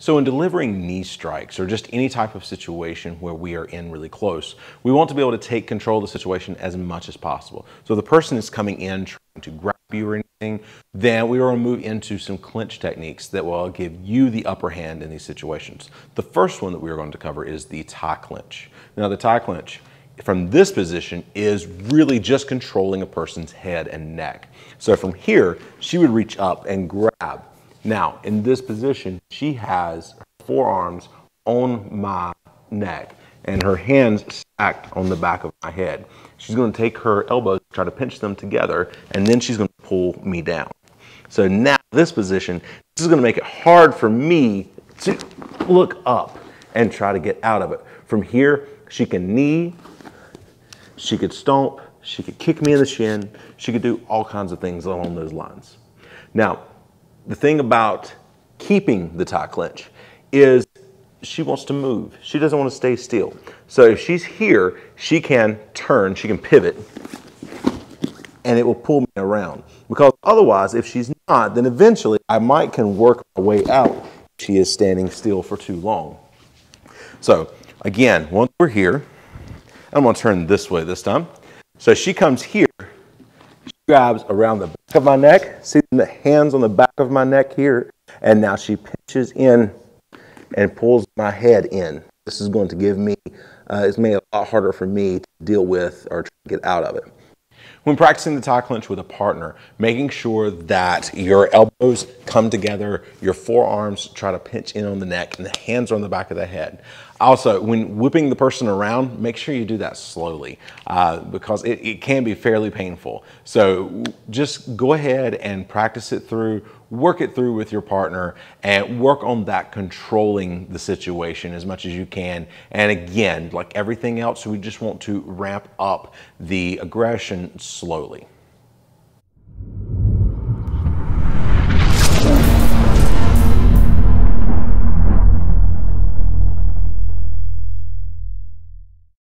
So in delivering knee strikes or just any type of situation where we are in really close, we want to be able to take control of the situation as much as possible. So the person is coming in trying to grab you or anything, then we are going to move into some clinch techniques that will give you the upper hand in these situations. The first one that we are going to cover is the Thai clinch. Now the Thai clinch from this position is really just controlling a person's head and neck. So from here, she would reach up and grab now, in this position, she has her forearms on my neck and her hands stacked on the back of my head. She's going to take her elbows, try to pinch them together, and then she's going to pull me down. So now this position, this is going to make it hard for me to look up and try to get out of it. From here, she can knee, she could stomp, she could kick me in the shin, she could do all kinds of things along those lines. Now, the thing about keeping the Thai clinch is she wants to move. She doesn't want to stay still. So if she's here, she can turn, she can pivot, and it will pull me around. Because otherwise, if she's not, then eventually I might can work my way out she is standing still for too long. So again, once we're here, I'm gonna turn this way this time. So she comes here, grabs around the back of my neck, see the hands on the back of my neck here, and now she pinches in and pulls my head in. This is going to give me, uh, it's made a lot harder for me to deal with or to get out of it. When practicing the Thai clinch with a partner, making sure that your elbows come together, your forearms try to pinch in on the neck, and the hands are on the back of the head. Also, when whipping the person around, make sure you do that slowly uh, because it, it can be fairly painful. So just go ahead and practice it through, work it through with your partner, and work on that controlling the situation as much as you can. And again, like everything else, we just want to ramp up the aggression slowly.